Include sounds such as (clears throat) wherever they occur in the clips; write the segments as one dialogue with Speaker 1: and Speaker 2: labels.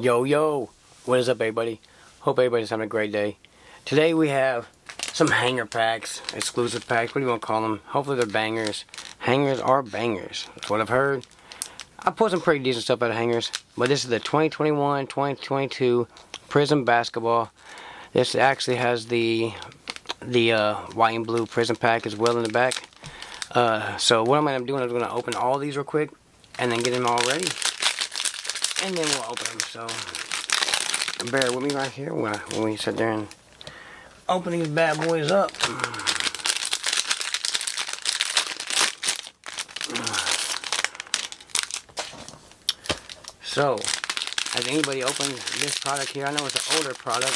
Speaker 1: Yo, yo, what is up, everybody? Hope everybody's having a great day. Today we have some hanger packs, exclusive packs, what do you want to call them? Hopefully they're bangers. Hangers are bangers, that's what I've heard. I put some pretty decent stuff out of hangers, but this is the 2021-2022 Prizm Basketball. This actually has the the uh, white and blue Prizm pack as well in the back. Uh, so what I'm going to do is I'm going to open all these real quick and then get them all ready and then we'll open them. So bear with me right here when, I, when we sit there and open these bad boys up. So, has anybody opened this product here? I know it's an older product.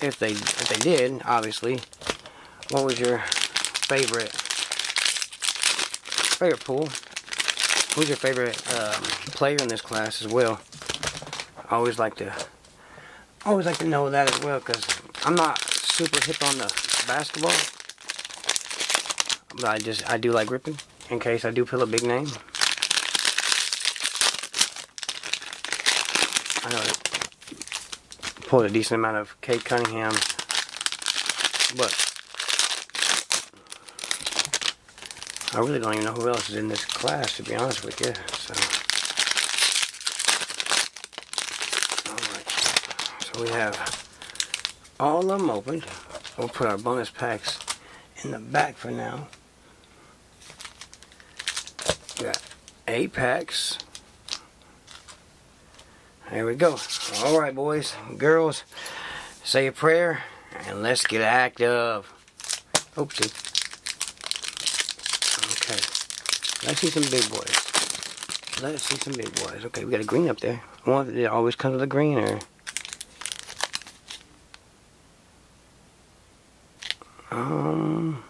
Speaker 1: If they if they did, obviously, what was your favorite favorite pool? Who's your favorite um, player in this class as well? I always like to always like to know that as well because I'm not super hip on the basketball, but I just I do like ripping in case I do pull a big name. I know pulled a decent amount of Cade Cunningham, but I really don't even know who else is in this class, to be honest with you. So. So we have all of them opened. We'll put our bonus packs in the back for now. We got eight packs. There we go. Alright, boys, girls, say a prayer and let's get active. Oopsie. Okay. Let's see some big boys. Let's see some big boys. Okay, we got a green up there. One it always comes with a green or um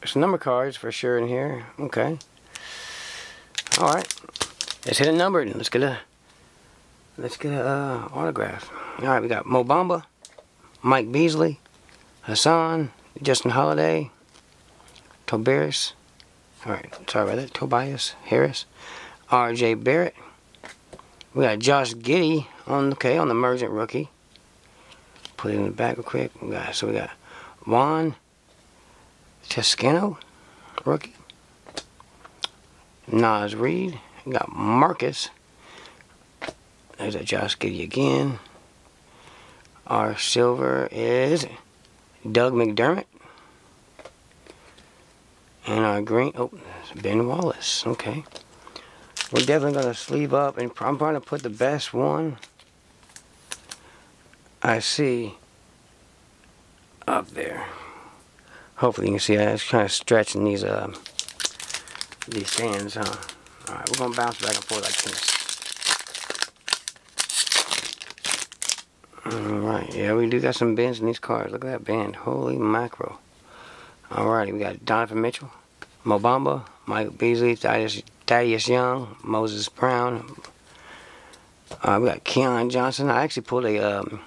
Speaker 1: there's number cards for sure in here. Okay. Alright. Let's hit a number and let's get a let's get a uh, autograph. Alright, we got Mo Bamba, Mike Beasley, Hassan, Justin Holiday, Tobias, Alright, sorry about that. Tobias Harris. RJ Barrett. We got Josh Giddey on okay on the emergent rookie. Put it in the back real quick. We got so we got Juan Toscano, rookie. Naz Reid. We got Marcus. There's a Josh Giddey again. Our silver is Doug McDermott. And our green, oh, Ben Wallace. Okay. We're definitely going to sleeve up, and I'm going to put the best one I see up there. Hopefully you can see I was kind of stretching these uh, these stands, huh? Alright, we're going to bounce back and forth like this. Alright, yeah, we do got some bends in these cars. Look at that bend. Holy mackerel. Alrighty, we got Donovan Mitchell, Mo Bamba, Mike Beasley, Thaddeus, Thaddeus Young, Moses Brown. Uh, we got Keon Johnson. I actually pulled a, um,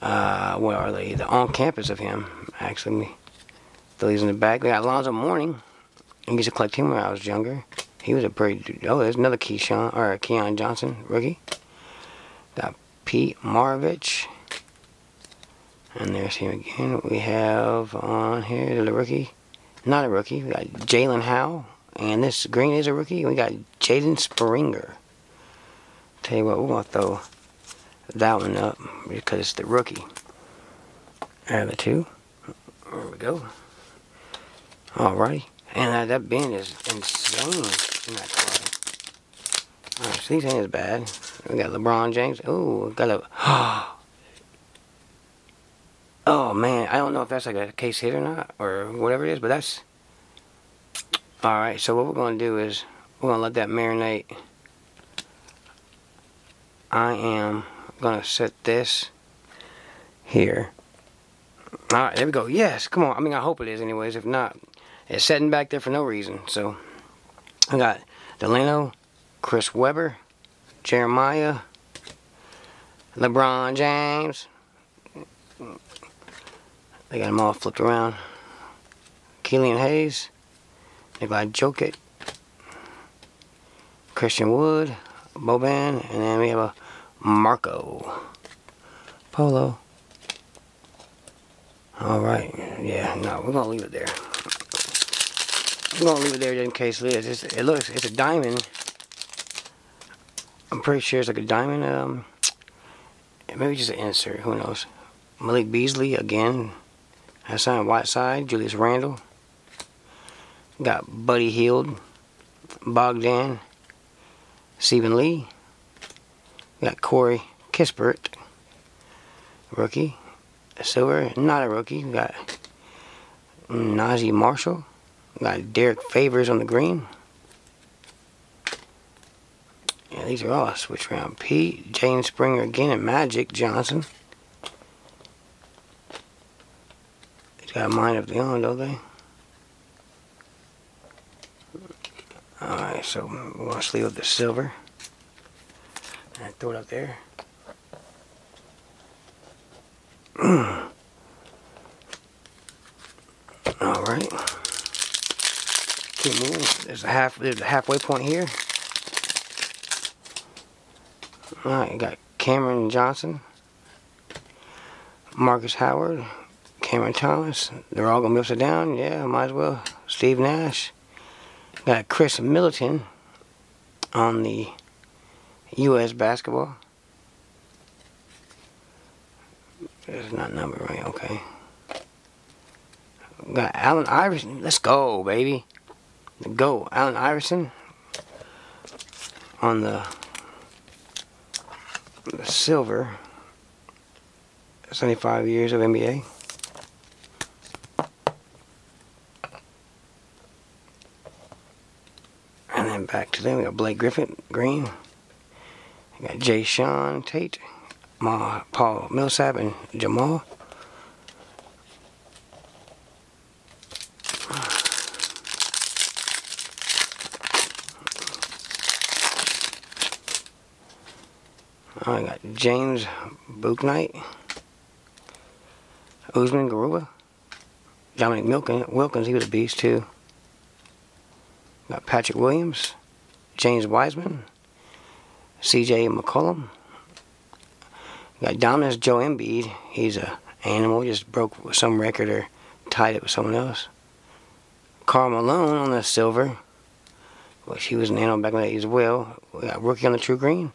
Speaker 1: uh, what are they? The on campus of him, actually. He's in the back. We got Alonzo Mourning. He used to collect him when I was younger. He was a pretty. Oh, there's another Keyshawn or Keon Johnson rookie. Got Pete Maravich. And there's him again. We have on here the rookie. Not a rookie. We got Jalen Howe. And this green is a rookie. We got Jaden Springer. Tell you what, we're going to throw that one up because it's the rookie. There the two. There we go. Alrighty. And that, that bin is insane in that car. Alright, so these ain't as bad. We got LeBron James. Ooh, got a. (gasps) Oh, Oh man, I don't know if that's like a case hit or not, or whatever it is, but that's. Alright, so what we're going to do is, we're going to let that marinate. I am going to set this here. Alright, there we go. Yes, come on. I mean, I hope it is anyways. If not, it's setting back there for no reason. So, I got Delano, Chris Webber, Jeremiah, LeBron James, they got them all flipped around. Killian Hayes, Nikolai Jokic, Christian Wood, Boban, and then we have a Marco Polo. All right, yeah, no, we're gonna leave it there. We're gonna leave it there in case it is. It's, it looks, it's a diamond. I'm pretty sure it's like a diamond. Um, maybe just an insert. Who knows? Malik Beasley again. Hassan Whiteside, Julius Randle. Got Buddy Hield, Bogdan, Stephen Lee. Got Corey Kispert, rookie. Silver, not a rookie. Got Naji Marshall. Got Derrick Favors on the green. Yeah, these are all switch round. Pete, James Springer again, and Magic Johnson. Got a mind of their don't they? Alright, so we're going to sleeve up the silver. And throw it up there. (clears throat) Alright. Keep moving. There's a half there's a halfway point here. Alright, you got Cameron Johnson, Marcus Howard, Cameron Thomas. They're all gonna be upside down, yeah, might as well. Steve Nash. Got Khris Middleton on the US basketball. It's not number right, okay. Got Allen Iverson. Let's go, baby. Go. Allen Iverson on the, the silver. 75 years of NBA. And back we got Blake Griffin, green. We got Jae'Sean Tate. Ma, Paul Millsap and Jamal. Uh, I got James Bouknight, Usman Garuba, Dominique Wilkins, Wilkins, he was a beast too. Got Patrick Williams, James Wiseman, C.J. McCollum. Got Dominus Joe Embiid. He's a animal. Just broke some record or tied it with someone else. Karl Malone on the silver. Which he was an animal back in the day as well. We got rookie on the true green.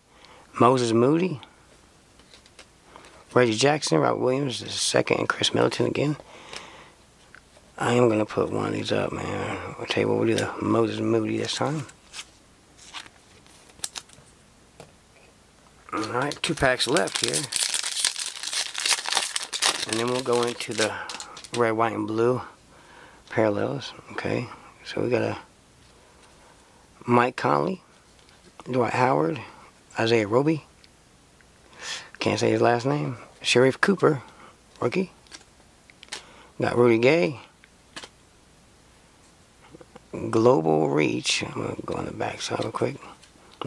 Speaker 1: Moses Moody. Reggie Jackson, Rob Williams the second, and Khris Middleton again. I am gonna put one of these up, man. I'll tell you what, we'll do the Moses Moody this time. Alright, two packs left here. And then we'll go into the red, white, and blue parallels. Okay, so we got a Mike Conley, Dwight Howard, Isaiah Roby. Can't say his last name. Sharife Cooper, rookie. Got Rudy Gay. Global Reach. I'm going to go on the back side real quick.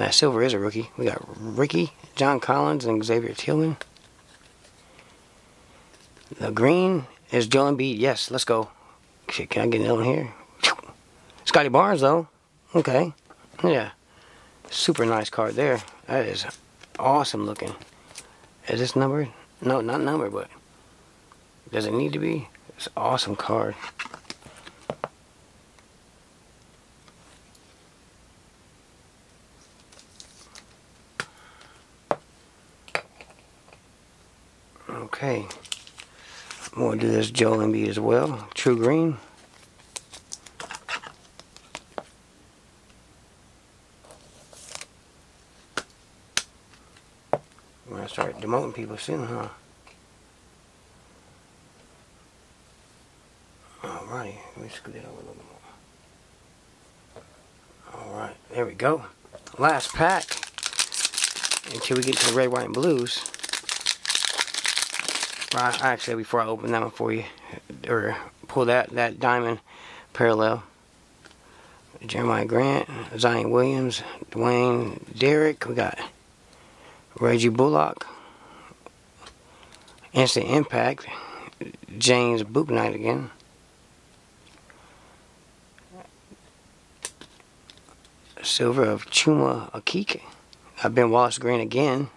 Speaker 1: That silver is a rookie. We got Ricky, John Collins, and Xavier Tillman. The green is Joel Embiid. Yes, let's go. Shit, can I get another one here? Scottie Barnes, though. Okay. Yeah. Super nice card there. That is awesome looking. Is this numbered? No, not numbered, but does it need to be? It's an awesome card. Okay. I'm going to do this Joel Embiid as well. True green. We're going to start demoting people soon, huh? Alrighty, let me scoot it over a little more. Alright, there we go. Last pack until we get to the red, white, and blues. Well, actually, before I open that one for you, or pull that, that diamond parallel, Jerami Grant, Zion Williams, Dwayne Derrick, we got Reggie Bullock, Instant Impact, James Bouknight again. Silver of Chuma Okeke. uh, Ben Wallace Green again.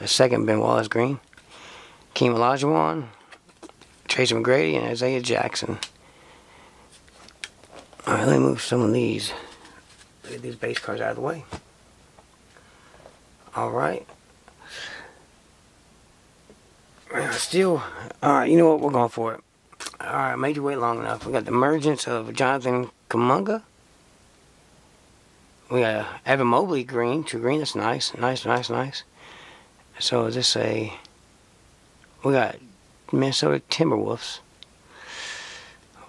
Speaker 1: A second Ben Wallace Green. Keem Olajuwon, Tracy McGrady, and Isaiah Jackson. Alright, let me move some of these. Get these base cards out of the way. Alright. Still, alright, you know what? We're going for it. Alright, made you wait long enough. We got the emergence of Jonathan Kuminga. We got Evan Mobley green, two green. That's nice, nice, nice, nice. So is this a? We got Minnesota Timberwolves.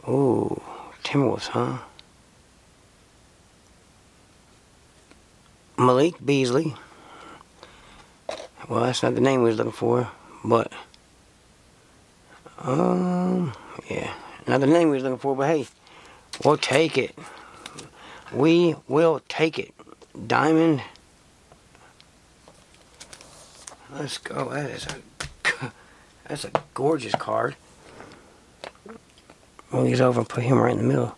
Speaker 1: Ooh, Timberwolves, huh? Malik Beasley. Well, that's not the name we was looking for, but um, yeah, not the name we was looking for, but hey, we'll take it. We will take it. Diamond. Let's go. That is a that's a gorgeous card. We'll use over and put him right in the middle,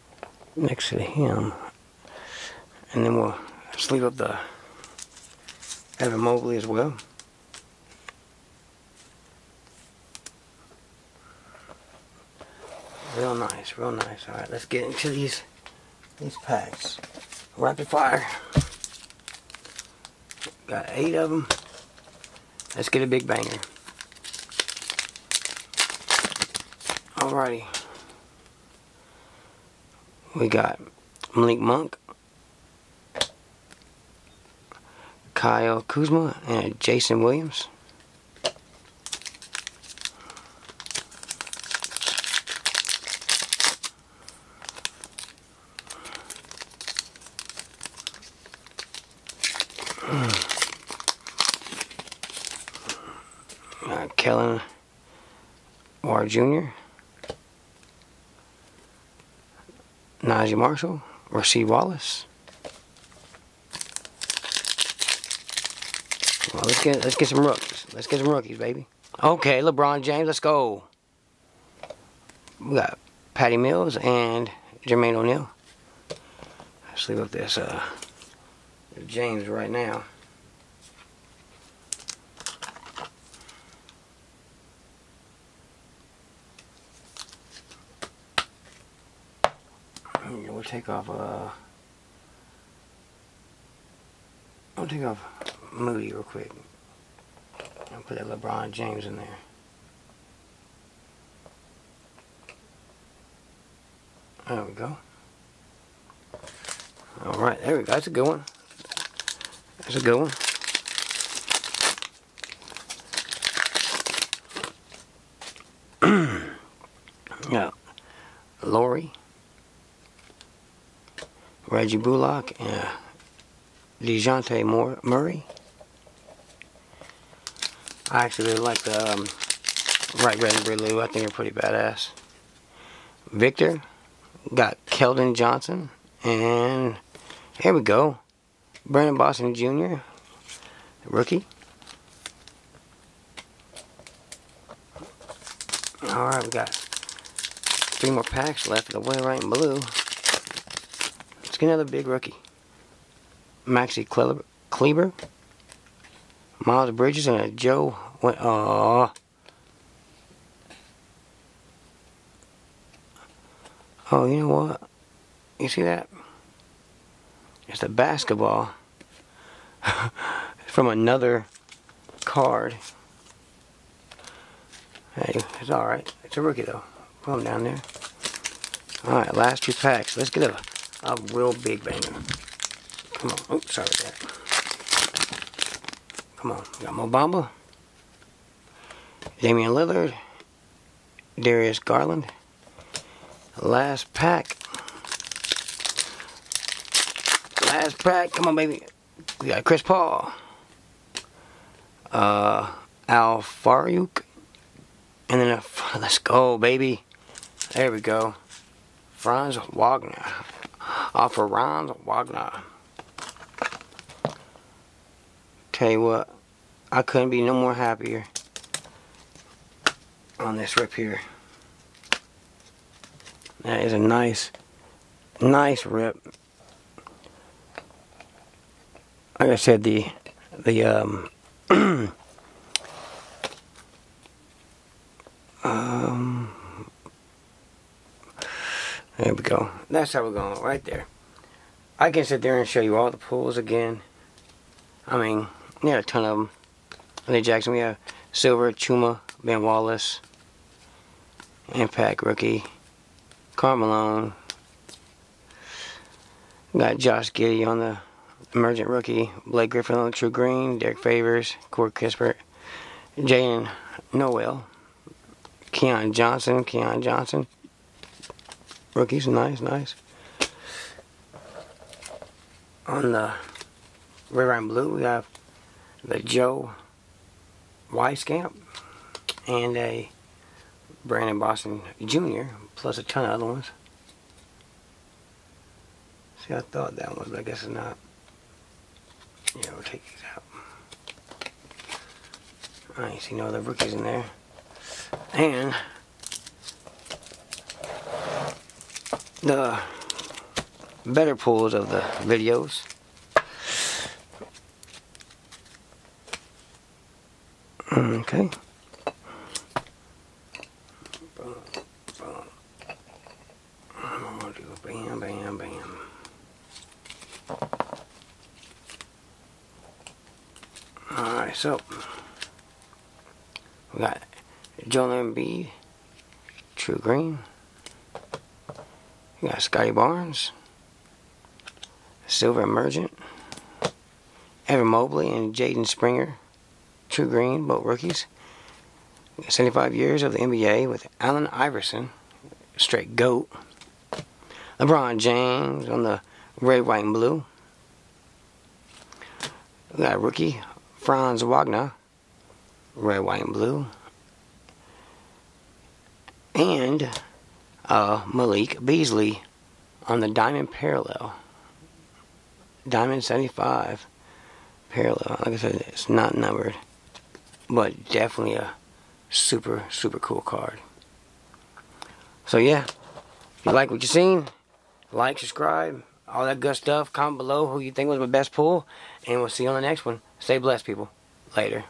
Speaker 1: next to him, and then we'll sleeve up the Evan Mobley as well. Real nice, real nice. All right, let's get into these these packs. Rapid fire. Got eight of them. Let's get a big banger. Alrighty. We got Malik Monk, Kyle Kuzma, and Jason Williams. Uh, Kelly Oubre Jr., Naji Marshall, or Rasheed Wallace. Well, let's get let's get some rookies. Let's get some rookies, baby. Okay, LeBron James, let's go. We got Patty Mills and Jermaine O'Neal. Let's leave up this uh, James right now. We'll take off uh I'll take off Moody real quick. I'll put that LeBron James in there. There we go. Alright, there we go. That's a good one. That's a good one. (clears throat) yeah. Lori. Reggie Bullock and DeJounte Murray. I actually really like the um, right red and blue. I think they're pretty badass. Victor got Keldon Johnson and here we go. Brandon Boston Jr. Rookie. Alright, we got three more packs left the way right in blue. Another big rookie. Maxi Kleber, Miles Bridges, and a Joe. Oh. Oh, you know what? You see that? It's a basketball (laughs) from another card. Hey, it's alright. It's a rookie though. Put him down there. Alright, last two packs. Let's get a, a real big banger. Come on. Oh, sorry that. Come on. Got Mo Bamba. Damian Lillard. Darius Garland. Last pack. Last pack. Come on, baby. We got Chris Paul. Uh, Al Farouk. And then, a, (laughs) let's go, baby. There we go. Franz Wagner. Off of Franz Wagner. Tell you what, I couldn't be no more happier on this rip here. That is a nice, nice rip. Like I said, the the um, (clears throat) there we go. That's how we're going right there. I can sit there and show you all the pools again. I mean, there are a ton of them. Lee Jackson, we have Silver, Chuma, Ben Wallace, Impact rookie, Karl Malone. Got Josh Giddey on the emergent rookie, Blake Griffin on the True Green, Derrick Favors, Corey Kispert, Jaden Noel, Keon Johnson, Keon Johnson. Rookies, nice, nice. On the Red and Blue, we have the Joe Wieskamp and a Brandon Boston Jr. plus a ton of other ones. See, I thought that was, but I guess it's not. Yeah, we'll take these out. I ain't see no other rookies in there. And the better pulls of the videos. Okay. Bam, bam, bam. Alright, so we got Joel Embiid, True Green. We got Scottie Barnes, Silver Emergent, Evan Mobley and Jaden Springer, True Green, both rookies. 75 years of the NBA with Allen Iverson, straight GOAT. LeBron James on the red, white, and blue. We got rookie Franz Wagner, red, white, and blue. And uh, Malik Beasley on the Diamond Parallel. Diamond 75 Parallel. Like I said, it's not numbered, but definitely a super, super cool card. So, yeah, if you like what you've seen, like, subscribe, all that good stuff. Comment below who you think was my best pull, and we'll see you on the next one. Stay blessed, people. Later.